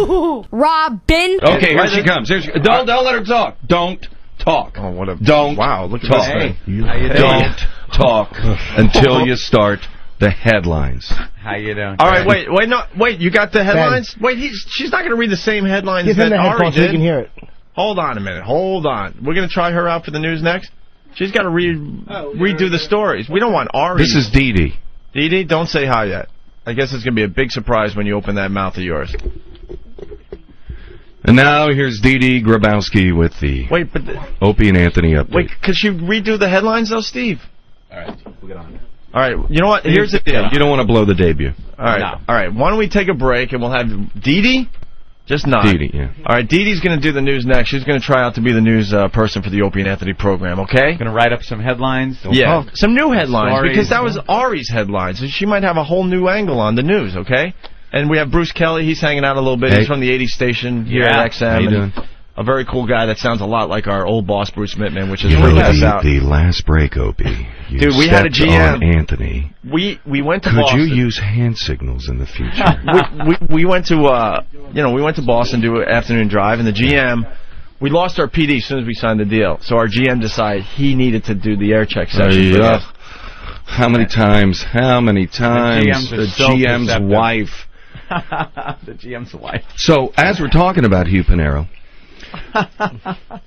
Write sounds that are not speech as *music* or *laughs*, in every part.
*laughs* Robin. Okay, here she comes. Here she, don't, don't let her talk. Don't talk. Oh, what a Don't wow! Look at talk. this. Hey, how you doing? Don't *laughs* talk until you start the headlines. How you doing? All right, wait, wait, no, wait. You got the headlines? Wait, he's, she's not going to read the same headlines Give that him the Ari headphones so can hear it. Hold on a minute. Hold on. We're going to try her out for the news next. She's got to read redo the stories. We don't want Ari. This is Dee Dee. Dee Dee. Don't say hi yet. I guess it's going to be a big surprise when you open that mouth of yours. And now here's Dee Dee Grabowski with the Wait, but the, Opie and Anthony update. wait, could you redo the headlines though, Steve? All right, we'll get on. All right. You know what? Here's the deal. You don't want to blow the debut. All right. No. All right. Why don't we take a break and we'll have Dee Dee? Just not. Dee Dee, yeah. All right. Dee Dee's going to do the news next. She's going to try out to be the news uh, person for the Opie and Anthony program. Okay? Gonna write up some headlines. Yeah. Some new headlines Stories. because that was Ari's headlines, and she might have a whole new angle on the news. Okay? And we have Bruce Kelly. He's hanging out a little bit. Hey. He's from the 80s station here Yeah. at XM. How you doing? A very cool guy that sounds a lot like our old boss Bruce Mittman, which is You really know, pass the, out. the last break, Opie. *laughs* You Dude, we had a GM. on Anthony. We we went to Could Boston. you use hand signals in the future? *laughs* we, we we went to uh you know we went to Boston to do an afternoon drive and the GM we lost our PD as soon as we signed the deal so our GM decided he needed to do the air check session for Uh, us. how many times? How many times? GMs the so GM's wife. *laughs* the GM's wife. So, as we're talking about Hugh Pinero. *laughs*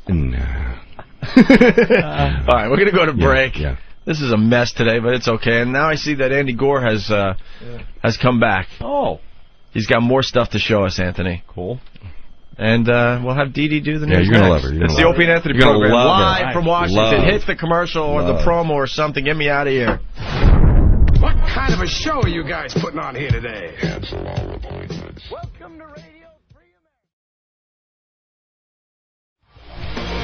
no. *laughs* All right, we're gonna go to break. yeah. This is a mess today, but it's okay. And now I see that Andy Gore has uh has come back. Oh, He's got more stuff to show us, Anthony. cool. And uh, we'll have Dee Dee do the news. Yeah, you're gonna next. love her. You're It's the love Opie and. Anthony You're program love her. live from Washington. Love. Hit the commercial or the promo or something. Get me out of here. What kind of a show are you guys putting on here today? Absolutely. Welcome to Radio.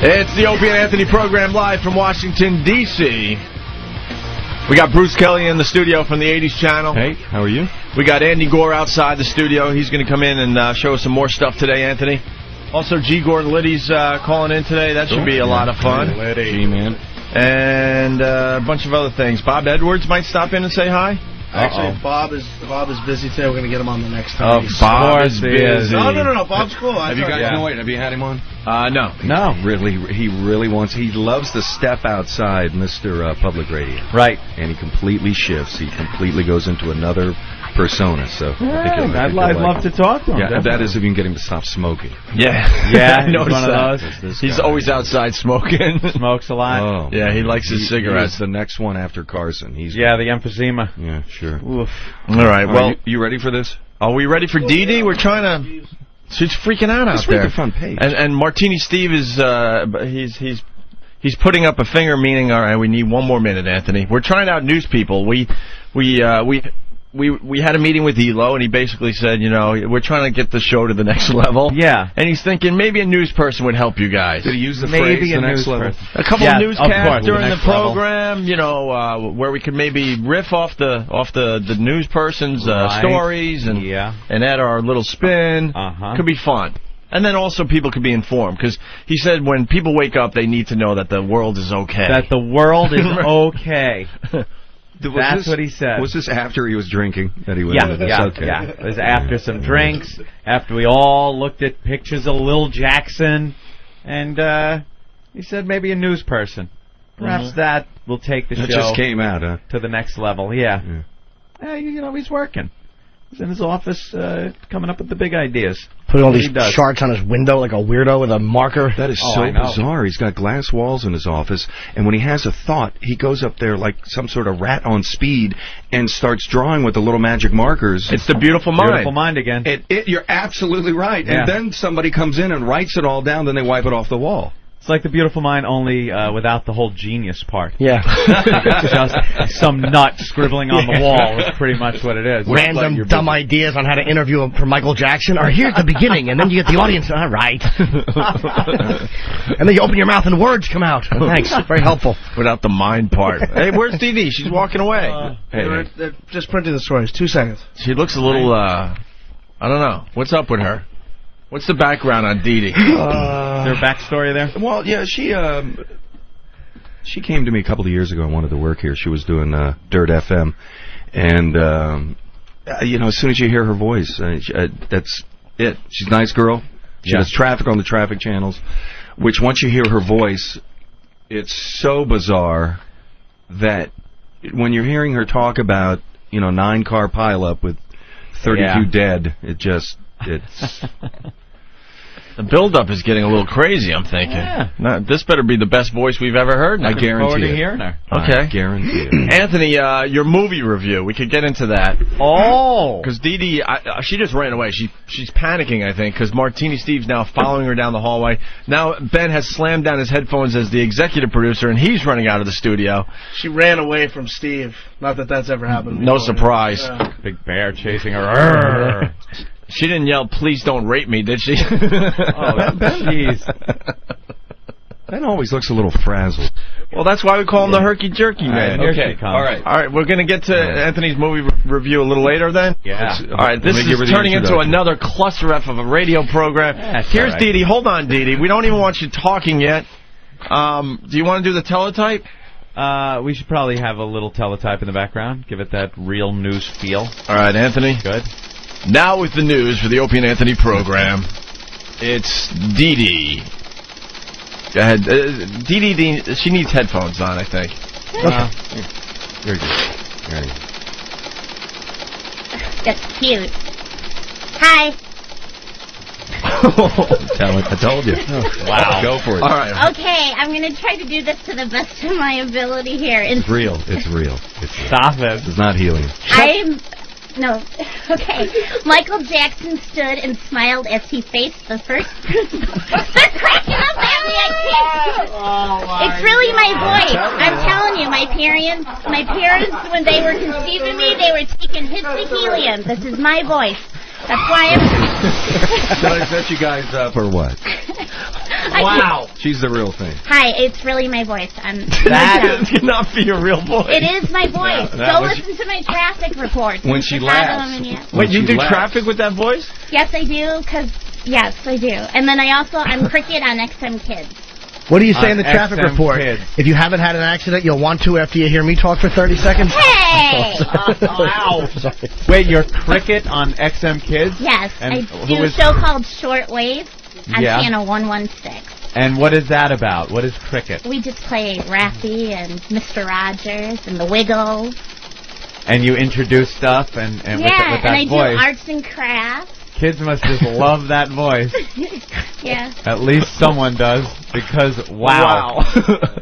It's the Opie and Anthony program live from Washington, D.C. We got Bruce Kelly in the studio from the 80s channel. Hey, how are you? We got Andy Gore outside the studio. He's going to come in and uh, show us some more stuff today, Anthony. Also, G. Gordon Liddy's uh, calling in today. That should be a lot of fun. G man. And uh, a bunch of other things. Bob Edwards might stop in and say hi. Actually, Bob is Bob is busy today. We're gonna get him on the next Of time. Bob course is he busy. No, no, no, no. Bob's cool. I Have you guys Yeah. no, wait, have you had him on? Uh, no. No. Really, he really wants. He loves to step outside, Mister uh, Public Radio, Right. and he completely shifts. He completely goes into another persona. So I think I I'd, think I'd love like to talk to him. Yeah, definitely. is if you can get him to stop smoking. Yeah. *laughs* Yeah, I he's noticed one of that. those. He's guy. always outside smoking. *laughs* Smokes a lot. Oh, Yeah, he likes his He- cigarettes. He's the next one after Carson. He's Yeah, the emphysema. yeah, sure. Oof. All right. Well, right, you, you ready for this? are we ready for Dee Dee? We're trying to. She's freaking out Just out there. the front page. And and Martini Steve is uh he's he's he's putting up a finger meaning all right we need one more minute Anthony. We're trying out news people. We we uh we we we had a meeting with Elo and he basically said, you know, we're trying to get the show to the next *laughs* level. Yeah. And he's thinking maybe a news person would help you guys. Did he use the Maybe phrase a the next news level? person. A couple Yeah, of of newscasts course, during the the next level. program, you know, uh, where we could maybe riff off the off the the news person's uh, Right. stories and Yeah. and add our little spin. Uh-huh. Could be fun. And then also people could be informed because he said when people wake up they need to know that the world is okay. That the world is *laughs* okay. *laughs* That's this- what he said. Was this after he was drinking that he went Yeah, into this? yeah, okay. yeah. It was after some drinks, after we all looked at pictures of Lil Jackson, and uh, he said maybe a news person. Perhaps that will take the That show just came out, huh? to the next level. Yeah. Yeah. Yeah, you know, he's working. He's in his office uh, coming up with the big ideas. Putting all these charts on his window like a weirdo with a marker. That is Oh, so bizarre. He's got glass walls in his office, and when he has a thought, he goes up there like some sort of rat on speed and starts drawing with the little magic markers. it's the beautiful mind. Beautiful mind again. it, it, you're absolutely right. Yeah. And then somebody comes in and writes it all down, then they wipe it off the wall. It's like the beautiful mind, only uh, without the whole genius part. Yeah. *laughs* Just some nut scribbling on the wall is pretty much what it is. Random dumb ideas on how to interview him for Michael Jackson are here at the beginning, and then you get the audience. All right. *laughs* and then you open your mouth and words come out. *laughs* Thanks. Very helpful. Without the mind part. hey, where's Dee Dee? She's walking away. hey, They're, hey. they're just printing the stories. Two seconds. she looks a little. uh I don't know. What's up with her? What's the background on Dee Dee? *laughs* Is there a backstory there? Well, yeah, she um, she came to me a couple of years ago and wanted to work here. She was doing uh, Dirt FM, and um, uh, you know, as soon as you hear her voice, uh, she, uh, that's it. She's a nice girl. She Yeah. does traffic on the traffic channels, which once you hear her voice, it's so bizarre that when you're hearing her talk about, you know, nine car pileup with 32 Yeah. dead, it just, it's, *laughs* The build-up is getting a little crazy. I'm thinking. Yeah. No, this better be the best voice we've ever heard. I guarantee Forward it. hearing her. Okay. I guarantee it. *clears throat* Anthony, uh, your movie review. We could get into that. Oh. Because Dee Dee, I, uh, she just ran away. She she's panicking, I think, because Martini Steve's now following her down the hallway. Now Ben has slammed down his headphones as the executive producer, and he's running out of the studio. She ran away from Steve. Not that that's ever happened. No surprise. Yeah. Big bear chasing her. *laughs* She didn't yell, "Please don't rape me," did she? *laughs* Oh, jeez. Ben always looks a little frazzled. well, that's why we call him the herky jerky man. Here okay. she comes. All right. All right, we're gonna get to Anthony's movie re- review a little later then. Yeah. Let's- All right, this let me give her is turning into another cluster F of a radio program. That's Here's all right. Dee Dee. Hold on, Dee Dee. We don't even want you talking yet. Um, do you want to do the teletype? Uh, we should probably have a little teletype in the background. Give it that real news feel. All right, Anthony. Good. Now with the news for the Opie and Anthony program, it's Dee Dee. Go ahead. Uh, Dee Dee, Dee, she needs headphones on, I think. Uh, Very good. Very good. That's cute. Hi. *laughs* Tell it. I told you. *laughs* Wow. Go for it. All right. Okay, I'm gonna try to do this to the best of my ability here. And It's real. It's real. It's real. Stop it. It's not helium. I'm no. *laughs* Okay. Michael Jackson stood and smiled as he faced the first. They're cracking up at me. I can't. It's really my voice. I'm telling you, my parents, my parents, when they were conceiving me, they were taking hits of helium. This is my voice. That's why I'm. *laughs* Should I set you guys up or what? Wow. She's the real thing. Hi, it's really my voice. I'm. *laughs* That cannot be your real voice. It is my *laughs* voice. that Go was- listen to my traffic report. When she laughs. and Minneapolis. Wait, you do laughs. traffic with that voice? Yes, I do. Cause yes, I do. And then I also I'm *laughs* cricket on XM Kids. What do you say On in the traffic XM report? Kids. If you haven't had an accident, you'll want to after you hear me talk for 30 seconds? Hey. Sorry. Wait, you're cricket on XM Kids? yes, And I do a is- show called Shortwave on Yeah. channel 116. And what is that about? What is cricket? We just play Raffi and Mr. Rogers and the Wiggles. And you introduce stuff and, and with, yeah, that- with that and I voice. do arts and crafts. Kids must just *laughs* love that voice. *laughs* yeah. At least someone does, because wow, *laughs*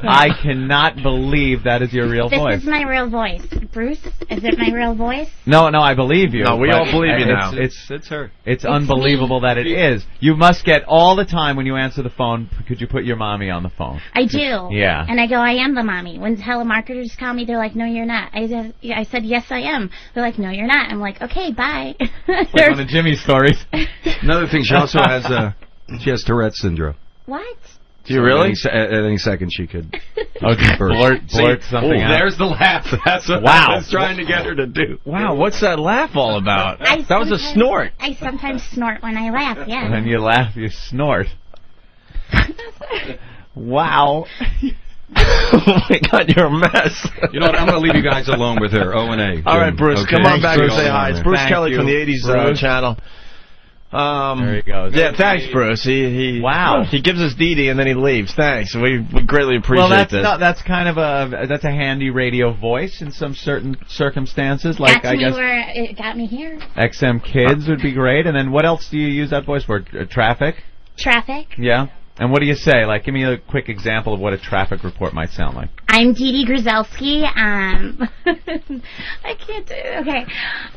I cannot believe that is your real This voice. is my real voice. Bruce, is it my real voice? No, no, I believe you. No, we all believe you it's, now. It's It's her. it's unbelievable that it is. You must get all the time when you answer the phone. Could you put your mommy on the phone? I do. Yeah. And I go, I am the mommy. When telemarketers call me, they're like, no, you're not. I said, I said, yes, I am. They're like, no, you're not. I'm like, okay, bye. Like There's- one of Jimmy's stories. *laughs* Another thing, she also has uh, she has Tourette's syndrome. what? Do you So really? At any, at any second, she *laughs* could. Okay, Burst. blurt, See? blurt something Oh, out. There's the laugh. *laughs* That's what Wow. I was trying to get her to do. Wow, what's that laugh all about? I that was a snort. I sometimes snort when I laugh, And yeah. then you laugh, you snort. wow. *laughs* oh my god, you're a mess. You know what? I'm going to leave you guys alone with her. O and A. All right, Bruce, Okay. come on Thanks, back and say hi. It's Bruce Thank Kelly you, from the 80s uh, Bruce. channel. Um, There he goes. Yeah, thanks, Bruce. He, he Wow. *laughs* He gives us Dee Dee and then he leaves. Thanks. We, we greatly appreciate well, that's this. not, that's kind of a that's a handy radio voice in some certain circumstances. Like got I me guess where it got me here. XM Kids would be great. And then what else do you use that voice for? Uh, traffic. Traffic. Yeah. And what do you say? Like, give me a quick example of what a traffic report might sound like. I'm Dee Dee Grzelski. Um, *laughs* I can't do Okay.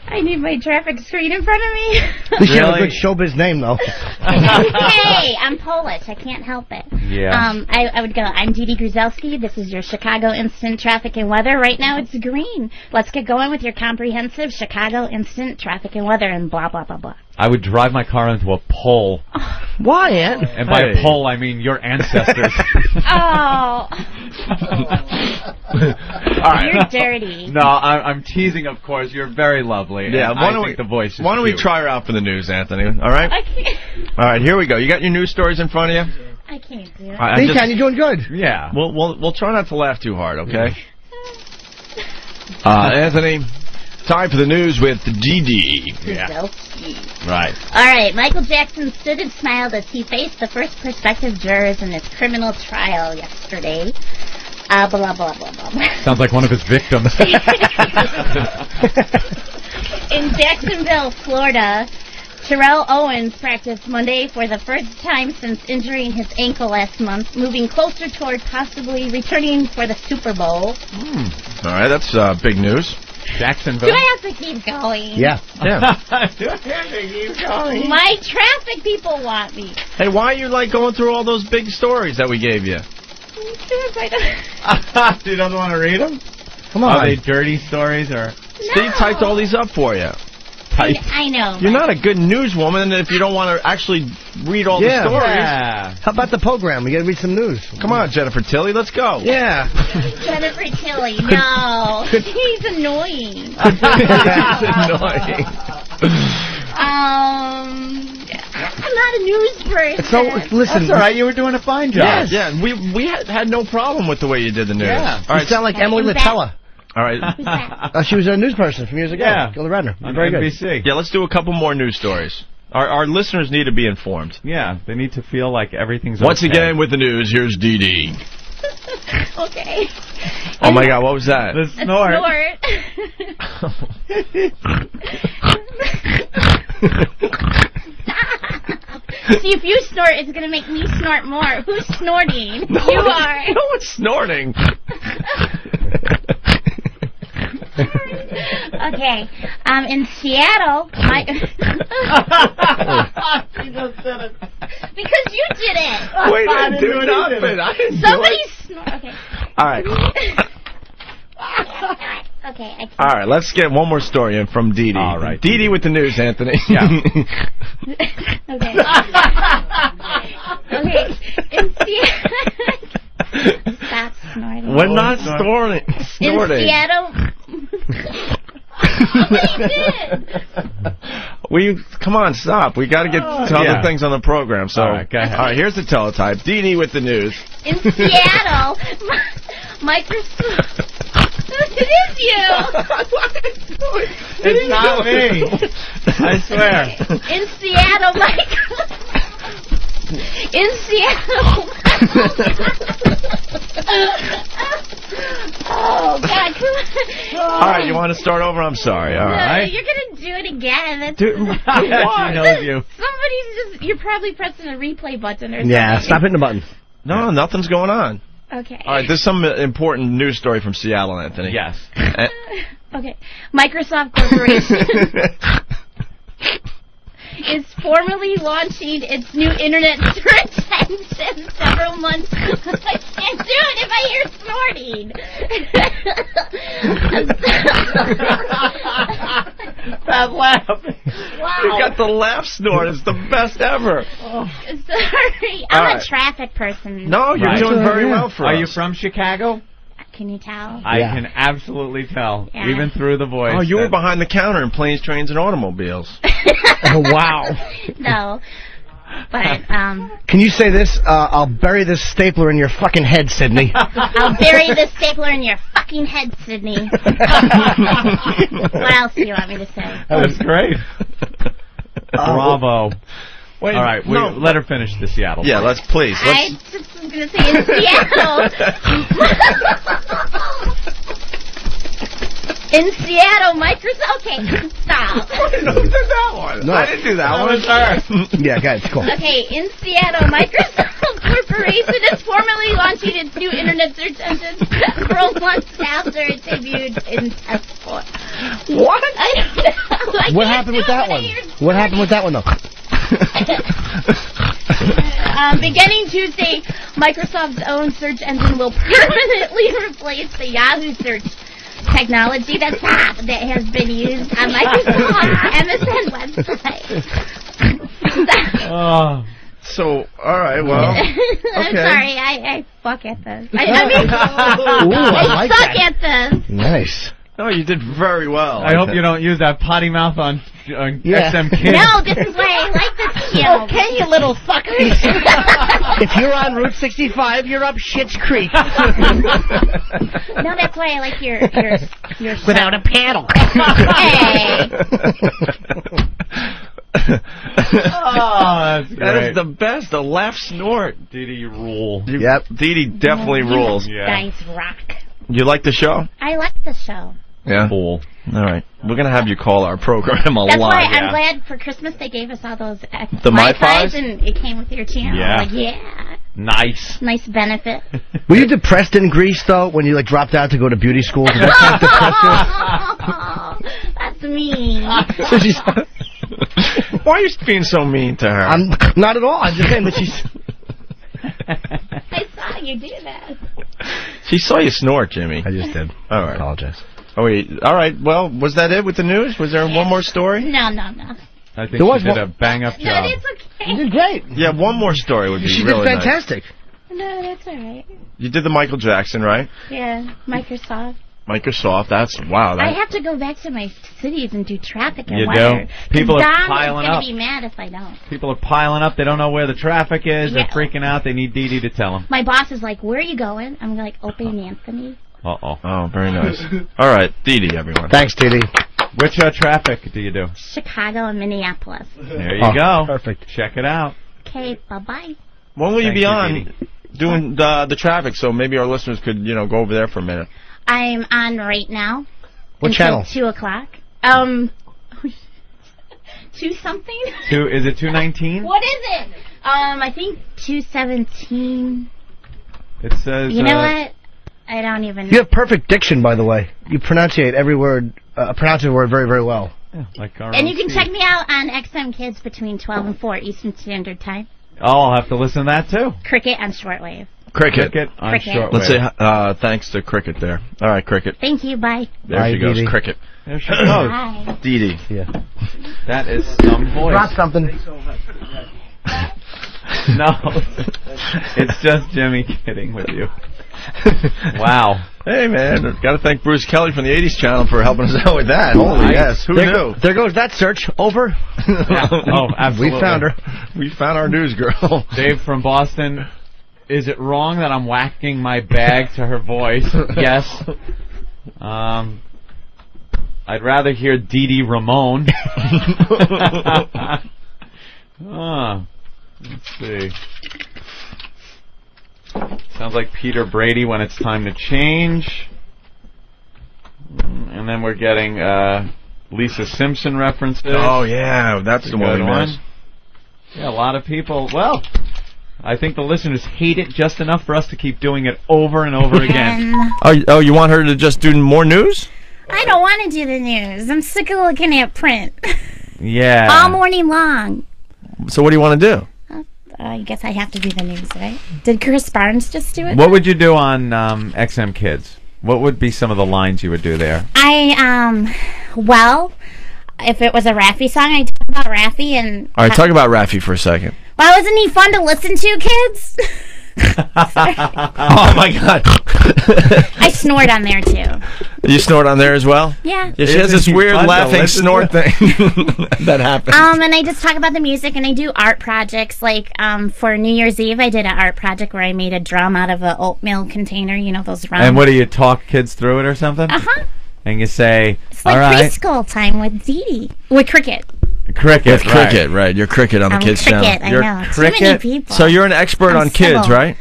I need my traffic screen in front of me. At least you have a good showbiz name, though. *laughs* hey, I'm Polish. I can't help it. Yeah. Um, I, I would go, I'm Dee Dee Grzelski. This is your Chicago Instant Traffic and Weather. Right now it's green. Let's get going with your comprehensive Chicago Instant Traffic and Weather and blah, blah, blah, blah. I would drive my car into a pole, *laughs* Why, Aunt? and by Hey. a pole I mean your ancestors. *laughs* Oh, *laughs* All right. you're dirty. No, I'm, I'm teasing, of course. You're very lovely. yeah, why don't think we, the voice is Why don't we try her out for the news, Anthony? All right? I can't, All right, here we go. You got your news stories in front of you? I can't do it. All right, Hey, I'm just- you're doing good. Yeah. We'll, we'll, we'll try not to laugh too hard, okay? Uh, Anthony, time for the news with Dee So Right. All right, Michael Jackson stood and smiled as he faced the first prospective jurors in his criminal trial yesterday. Uh, blah, blah, blah, blah, blah. *laughs* Sounds like one of his victims. *laughs* In Jacksonville, Florida, Terrell Owens practiced Monday for the first time since injuring his ankle last month, moving closer toward possibly returning for the Super Bowl. All right, that's uh, big news. *laughs* Do I have to keep going? Yeah. Yeah. My traffic people want me. hey, why are you like going through all those big stories that we gave you? Because I don't- *laughs* you don't want to read them? Come on. Are they dirty stories or No. Steve typed all these up for you. I, *laughs* I know. You're not a good newswoman if you don't want to actually read all Yeah. the stories. Yeah. How about the program? We got to read some news. Come on, Jennifer Tilly, let's go. Yeah. *laughs* Jennifer Tilly. No. *laughs* He's annoying. It's annoying. Um, I'm not a news person. So listen. That's all right. You were doing a fine job. Yes. Yeah, we we had, had no problem with the way you did the news. Yeah. All You sound like Emily Who's that? Litella. All right. *laughs* Uh, she was a news person from years ago. Yeah. Gilda Radner. On Very good. NBC. Yeah, let's do a couple more news stories. Our our listeners need to be informed. Yeah, they need to feel like everything's Once okay. again with the news, here's Dee Dee. *laughs* okay. Oh my God, what was that? the A snort. *laughs* See, if you snort, it's gonna make me snort more. Who's snorting? you are. No one's snorting. *laughs* Okay. Um, in Seattle, my. *laughs* *laughs* because you did it. Wait, I didn't do nothing. I didn't do Somebody it. snort. Okay. All right. Okay. I All right, let's get one more story in from Dee Dee. All right, Dee Dee with the news, Anthony. Yeah. Okay. okay. In Seattle. Stop snorting. We're not snorting. snorting. In. Seattle. *laughs* Oh, Somebody did. We come on, stop. We got to get oh. to other Oh, Yeah. things on the program. So, All right, go ahead. all right, here's the teletype. Dee Dee with the news. In Seattle, *laughs* Microsoft. it is you. It's not me. I swear. In Seattle, Microsoft. In Seattle. *laughs* oh God! Come. All right, you want to start over? I'm sorry. All No, right. You're gonna do it again. That's Dude, *laughs* she *laughs* knows you. Somebody's just. You're probably pressing a replay button or something. Yeah. Stop hitting the button. No, nothing's going on. Okay. All right, there's some uh, important news story from Seattle, Anthony. Yes. Eh, Okay. Microsoft Corporation is formally launching its new internet *laughs* search engine several months. *laughs* I can't do it if I hear snorting. *laughs* That laugh. wow. You got the laugh snort. It's the best ever. Sorry, I'm All a right. traffic person. No, you're Right. doing very well for Are us. you from Chicago? Can you tell? I Yeah. can absolutely tell, Yeah. even through the voice. Oh, you were behind the counter in planes, trains, and automobiles. *laughs* wow. *laughs* no. But um, Can you say this? Uh, I'll bury this stapler in your fucking head, Sydney. *laughs* I'll bury this stapler in your fucking head, Sydney. what else do you want me to say? That's great. Bravo. Wait, All right, we, no. let her finish the Seattle. Yeah, let's please. I Let's, just was gonna say in *laughs* Seattle. in Seattle, Microsoft. Okay, stop. *laughs* Who did that one? No. I didn't do that That one. was her. *laughs* yeah, guys, cool. Okay, in Seattle, Microsoft Corporation is formally launching its new internet search engine several months after it debuted in test form. What? I don't know. I What happened with that one? What happened with that one, though? *laughs* Um, beginning Tuesday, Microsoft's own search engine will *laughs* permanently replace the Yahoo search technology that's that has been used on Microsoft's *laughs* MSN website. Oh. So, all right, well. I'm sorry, I, I fuck at this. I, I mean, Ooh, I I like suck that. at this. Nice. No, you did very well. I hope you don't use that potty mouth on, on Yeah. XM Kids. *laughs* No, this is why I like this *laughs* channel. Oh, okay, you little fuckers. *laughs* if you're on Route 65, you're up Shit's Creek. no, that's why I like your your your show. Without a paddle. Hey. Oh, that's That is the best. A laugh snort. Dee Dee rule. Yep. Dee Dee definitely You rules. Guys rock. You like the show? I like the show. Yeah. Cool. All right. We're gonna have you call our program *laughs* a That's lot. why I'm glad for Christmas they gave us all those uh, The Wi-Fi's MyFis? and it came with your channel. Yeah. Like, yeah, Nice. nice benefit. *laughs* Were you depressed in Greece though when you like dropped out to go to beauty school? Did that kind of depress? That's me. So she's, *laughs* Why are you being so mean to her? I'm not at all. I'm just saying that she's. I saw you do that. she saw you snort, Jimmy. I just did. All right. Apologize. Oh wait. All right. Well, was that it with the news? Was there one more story? No, no, no. I think There was did a bang up *laughs* No, job. it's okay. You did great. Yeah, one more story would be She really did nice. fantastic. No, that's all right. You did the Michael Jackson, right? Yeah, Microsoft. Microsoft. That's wow. I have to go back to my cities and do traffic and You weather. do? People 'Cause are Don piling is gonna up. be mad if I don't. People are piling up. They don't know where the traffic is. They're freaking out. They need Dee Dee to tell them. My boss is like, "Where are you going?" I'm like, "Opie and Anthony." Uh oh. oh, very nice. *laughs* All right, Dee Dee, everyone. Thanks, Didi. Which uh, traffic do you do? Chicago and Minneapolis. There you Oh, go. perfect. Check it out. Okay, bye bye. When will you be you, on Dee doing the the traffic? So maybe our listeners could you know go over there for a minute. I'm on right now. What until channel? Two o'clock. Um, *laughs* two something. Two is it two nineteen? *laughs* What is it? Um, I think two seventeen. It says. You know uh, what? I don't even. You have perfect diction, by the way. You pronunciate every word, uh, pronounce every word very, very well. yeah, Like our and you can Steve. check me out on XM Kids between 12 and 4 Eastern Standard Time. Oh, I'll have to listen to that too. Cricket on shortwave. Cricket. Cricket on Cricket. shortwave. Let's say uh, thanks to Cricket there. All right, Cricket. Thank you. Bye. There Bye, she goes. Dee Dee. Cricket. There she goes. *clears throat* Bye. Dee Dee. Yeah. That is some voice. Brought something. *laughs* No, *laughs* it's just Jimmy kidding with you. *laughs* Wow. Hey man, got to thank Bruce Kelly from the '80s channel for helping us *laughs* out with that. Holy Nice. yes, who There, knew? there goes that search. Over. Yeah. *laughs* Oh, absolutely. We found her. We found our news girl. Dave from Boston. Is it wrong that I'm whacking my bag to her voice? yes. Um, I'd rather hear Dee Dee Ramone. Ah, let's see. Sounds like Peter Brady when it's time to change. And then we're getting uh, Lisa Simpson references. Oh yeah, that's the one Good we one. missed. Yeah, a lot of people. Well, I think the listeners hate it just enough for us to keep doing it over and over again. *laughs* Oh, oh, you want her to just do more news? I don't want to do the news. I'm sick of looking at print Yeah. *laughs* all morning long. So what do you want to do? I guess I have to do the news, right? Did Chris Barnes just do it? What would you do on um, XM Kids? What would be some of the lines you would do there? I um, well, if it was a Raffi song, I'd talk about Raffi and. All right, talk about Raffi for a second. Well, wasn't he fun to listen to, kids? *laughs* *laughs* oh my God! I snored on there too. You snort on there as well? Yeah. Yeah, she has this weird laughing snort thing *laughs* that happens. Um, and I just talk about the music, and I do art projects. Like um, for New Year's Eve, I did an art project where I made a drum out of an oatmeal container. You know those round. And what do you talk kids through it or something? Uh huh. And you say, It's like "All right, preschool time with Dee Dee. With Cricket. cricket, With right. cricket, right? You're cricket on the I'm kids Cricket. channel. I You're- know. Too Cricket? many people. So you're an expert I'm on kids, civil. right?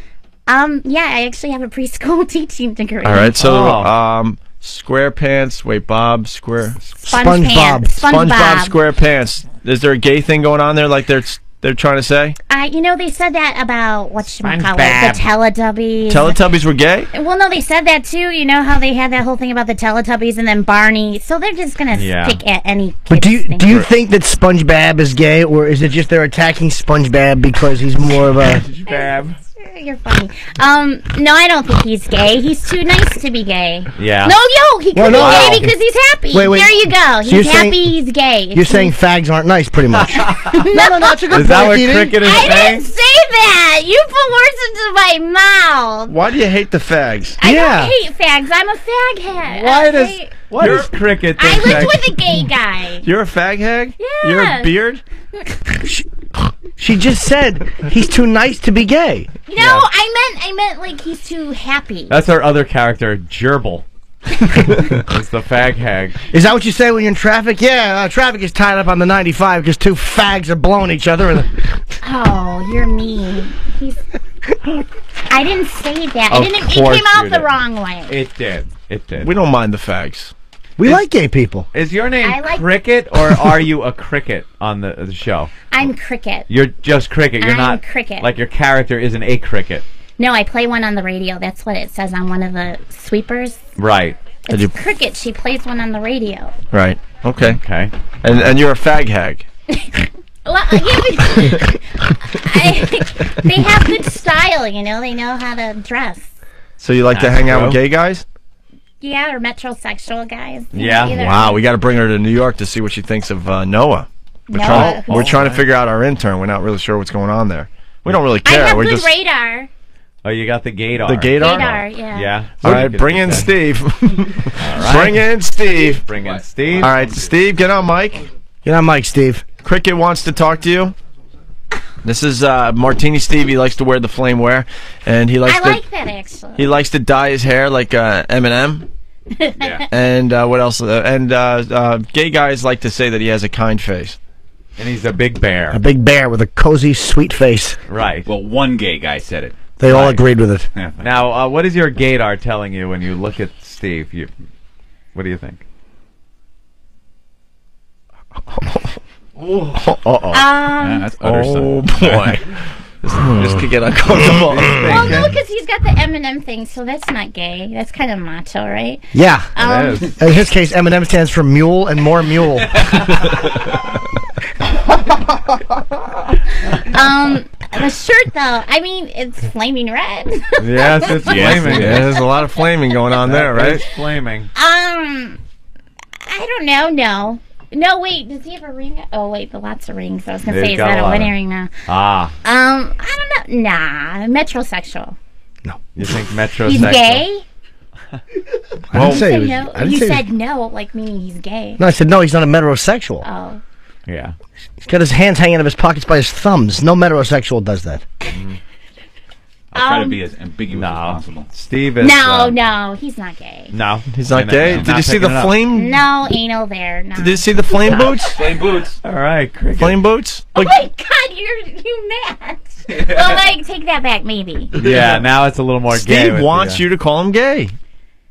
Um. Yeah, I actually have a preschool *laughs* teaching degree. All right. So, Oh. um, SquarePants. Wait, Bob Square. Sponge SpongeBob. pants. SpongeBob SpongeBob. SquarePants. Is there a gay thing going on there? Like they're they're trying to say Uh, you know, they said that about what you call it, the Teletubbies. Teletubbies were gay? well, no, they said that too. You know how they had that whole thing about the Teletubbies and then Barney. So they're just gonna Yeah. stick at any. But do you kid's do you think that SpongeBob is gay, or is it just they're attacking SpongeBob because he's more of a? Bab. You're funny. Um, no, I don't think he's gay. He's too nice to be gay. Yeah. No, yo, he could Well, be no. gay because he's happy. Wait, wait. There you go. So He's happy. saying- he's gay. You're saying fags aren't nice, pretty much. no, *laughs* no, no. That's a good Is that point, what Dee Dee. cricket is I saying? didn't say that. You put words into my mouth. Why do you hate the fags? I Yeah. don't hate fags. I'm a fag faghead. Why does I, what does cricket I lived with a gay guy. You're a fag hag? Yeah. You're a beard? *laughs* She just said he's too nice to be gay. No, I meant I meant like he's too happy. That's our other character, Gerbil. *laughs* it's the fag hag. Is that what you say when you're in traffic? Yeah, uh, traffic is tied up on the 95 because two fags are blowing each other. And Oh, you're mean. He's. I didn't say that. Of I didn't. It course came out the did. wrong way. It did. It did. We don't mind the fags. We like gay people. Is your name like- Cricket or are you a cricket on the, the show? I'm cricket. You're just cricket. You're I'm not Cricket. Like your character isn't a cricket. No, I play one on the radio. That's what it says on one of the sweepers. Right. It's you- cricket. She plays one on the radio. Right. Okay. Okay. And and you're a fag hag. *laughs* Well, I, *laughs* *laughs* they have good style. You know, they know how to dress. So you like to That's hang out with gay guys? Yeah, or metrosexual guys. Yeah, either- Wow, we got to bring her to New York to see what she thinks of uh, Noah. We're Noah, trying, who's- we're trying to figure out our intern. We're not really sure what's going on there. We don't really I care. have we're good just radar. Oh, you got the gaydar. the gaydar. Radar, yeah. Yeah. All right, bring in Steve. *laughs* Bring in Steve. Bring in Steve. All right, Steve, get on Mike. Get on Mike, Steve. Cricket wants to talk to you. This is uh, Martini Steve. He likes to wear the flame wear, and he likes I to like that actually. he likes to dye his hair like uh, Eminem. *laughs* And uh, what else? Uh, and uh, uh, gay guys like to say that he has a kind face. And he's a big bear. A big bear with a cozy, sweet face. Right. Well, one gay guy said it. They all agreed with it. Yeah, *laughs* Now, uh, what is your gaydar telling you when you look at Steve? You, what do you think? *laughs* Uh-oh. Um, that's utter Oh boy, *laughs* this, this could get uncomfortable. *laughs* well, no, because he's got the Eminem thing, so that's not gay. That's kind of macho, right? Yeah. Um, In his case, M&M stands for mule and more mule. *laughs* um, the shirt though, I mean, it's flaming red. Yes, it's flaming. yeah, there's a lot of flaming going on there, right? It's flaming. Um, I don't know. No, no. Wait, does he have a ring? Oh, wait, the lots of rings. I was gonna He's say, is got that a a wedding ring now? Ah, Um, I don't know. Nah, metrosexual. No. You think metrosexual? He's gay. I didn't say he Said was, no. Didn't You say said no, like meaning he's gay. No, I said no, he's not a metrosexual. Oh, Yeah. He's got his hands hanging out of his pockets by his thumbs. No metrosexual does that. I'll try to Um, be as ambiguous as No. possible. Steve is. no, uh, no, he's not gay. No. He's not No, no, gay. Did Not you see the picking it up. flame? No, anal there. No. Did you see the flame boots? Flame boots. All right, cricket. Flame boots? Oh my God, you're you mad? well, *laughs* like take that back, maybe. Yeah, now it's a little more gay. Steve wants the, uh, you to call him gay.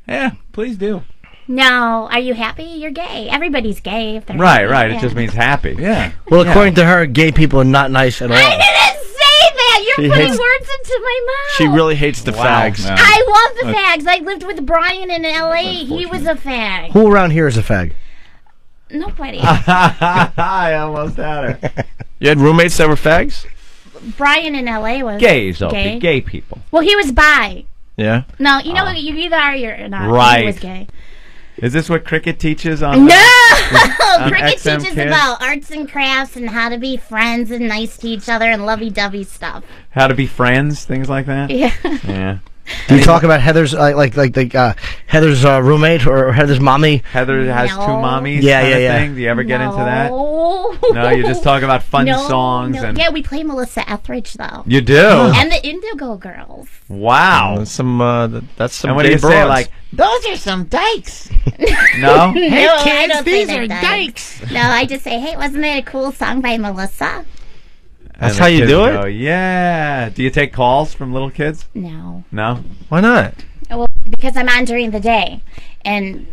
Yeah, please do. No, are you happy? You're gay. Everybody's gay if Right, happy. right. It just means happy. Yeah. Well, according to her, gay people are not nice at all. I didn't say that. You're She putting hates- words into my mouth. She really hates the Wow. fags. No. I love the fags. I lived with Brian in L.A. He was a fag. Who around here is a fag? Nobody. *laughs* I almost had her. You had roommates that were fags? Brian in L.A. was Gays, Gay. gay people. Well, he was bi. Yeah. No, you know ah. you either are or you're not. He Right. was gay. Is this what cricket teaches on? No, *laughs* On cricket XM teaches Kids? about arts and crafts and how to be friends and nice to each other and lovey-dovey stuff. How to be friends, things like that. Yeah. Yeah. Do you talk about Heather's uh, like like like uh, Heather's uh, roommate or Heather's mommy? Heather has two No. mommies. Yeah, kinda yeah, yeah. Thing. Do you ever get into that? No. No, you just talk about fun no, songs no. and Yeah, we play Melissa Etheridge though. you do. And the Indigo Girls. wow. That's some. Uh, that's some. And what do gay you say? Like Those are some dykes. *laughs* no. no, I don't say they're dykes. No, I just say, hey, wasn't that a cool song by Melissa? That's how you do it? go, yeah. Do you take calls from little kids? No. No. Why not? Well, because I'm on during the day, and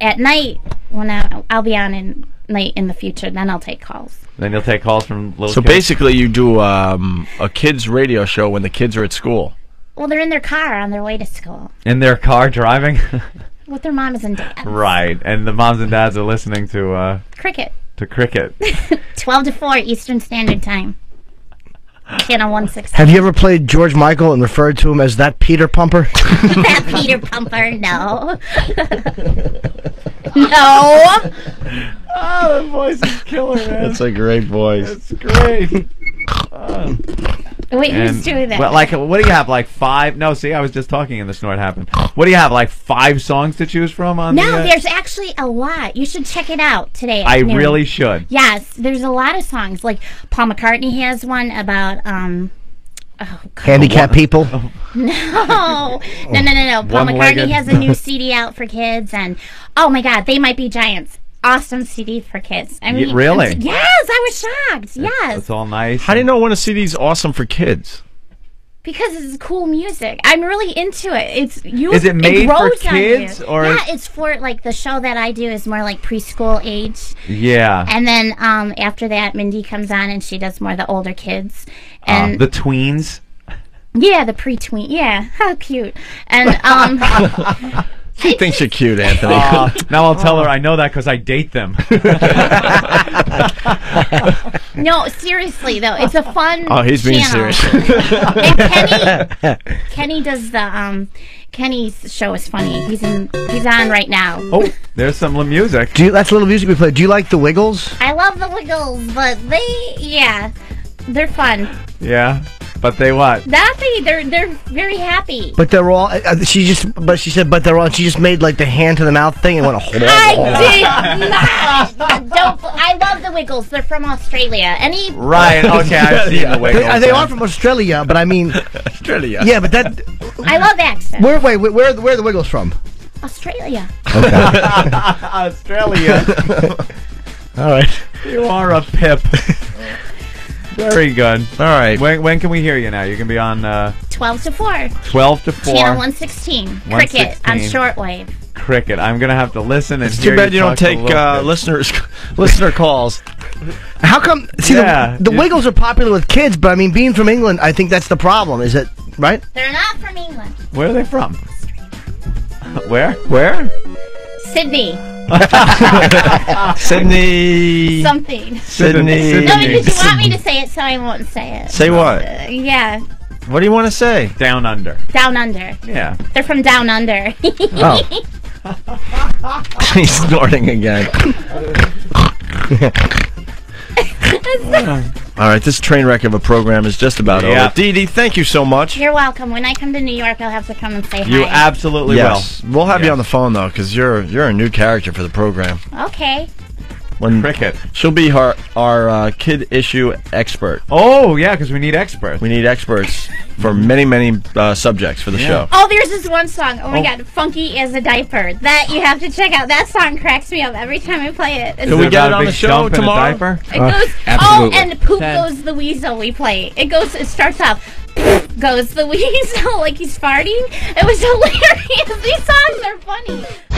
at night when I I'll be on in night in the future, then I'll take calls. Then you'll take calls from little kids. So kids. basically, you do um, a kids' radio show when the kids are at school. Well, they're in their car on their way to school in their car driving. *laughs* with their moms and dads. right, and the moms and dads are listening to uh, Cricket, to cricket. *laughs* twelve to four Eastern Standard Time. Channel one six. Have you ever played George Michael and referred to him as that Peter Pumper? *laughs* that Peter Pumper? No. *laughs* no. oh, the voice is killer, man. That's a great voice. It's great. Wait, who's doing that? Well, like, what do you have? Like five? No, see, I was just talking and the snort happened. What do you have? Like five songs to choose from on no, the? uh, there's actually a lot. You should check it out today. I at noon. really should. Yes, there's a lot of songs. Like Paul McCartney has one about um. Oh, God. Handicap people. *laughs* No, no, no, no, no. Paul McCartney has a new *laughs* CD out for kids, and oh my God, they might be giants. Awesome CD for kids. I mean, really? it's- Yes, I was shocked. Yes, It's all nice. How do you know when a CD's awesome for kids? because it's cool music. I'm really into it. It's you. Is it made for grows on kids, or- yeah? It's for like the show that I do is more like preschool age, Yeah. and then um after that, Mindy comes on and she does more the older kids, Uh, and the tweens. yeah, the pre-tween. Yeah, *laughs* how cute. And um, *laughs* *laughs* She thinks you're cute, Anthony. *laughs* Uh, *laughs* now I'll tell her I know that because I date them. *laughs* no, seriously though, it's a fun. oh, he's being channel. serious. and Kenny, Kenny does the um, Kenny's show is funny. He's in, he's on right now. oh, there's some li- music. Do you, that's a little music we play. Do you like the Wiggles? I love the Wiggles, but they, yeah, they're fun. Yeah, but they what? That they, they're they're very happy. But they're all. Uh, she just. But she said. But they're all. She just made like the hand to the mouth thing and went. I did not. Don't. I love the Wiggles. They're from Australia. Any Right. Okay, I've *laughs* seen the way. They, uh, they are from Australia, but I mean, Australia. yeah, but that. I love accents. Where wait, where where, where are the Wiggles from? Australia. *laughs* Australia. *laughs* All right. you are a pip. Very good. All right. When, when can we hear you now? You can be on uh, 12 to 4. 12 to 4. Channel 116. Cricket on shortwave. Cricket. I'm going to have to listen and It's too bad you don't take uh, listeners *laughs* listener calls. How come? See, Yeah, the, the yeah. Wiggles are popular with kids, but I mean, being from England, I think that's the problem. Is it right? They're not from England. Where are they from? *laughs* Where? Where? Sydney. *laughs* Sydney. Something. Sydney. No, because you want me to say it, so I won't say it. Say what? Uh, yeah. What do you want to say? Down under. Down under. Yeah. They're from down under. Oh. *laughs* *laughs* He's snorting again. All right, this train wreck of a program is just about Yeah. over. Dee Dee, thank you so much. You're welcome. When I come to New York, I'll have to come and say You hi. You absolutely yes, we'll have you on the phone though, because you're you're a new character for the program. okay. When. Cricket. she'll be our our uh, kid issue expert. Oh, yeah, because we need experts. We need experts for many many uh, subjects for the Yeah. show. Oh, there's this one song. Oh my Oh. god, "Funky as a Diaper." That you have to check out. That song cracks me up every time I play it. It's Can we Is get it on the show dump in a tomorrow? diaper? It goes. absolutely. Oh, and poop Ten. goes the weasel. We play. It goes. It starts off. Goes the *laughs* weasel like he's farting. It was hilarious. *laughs* These songs are funny.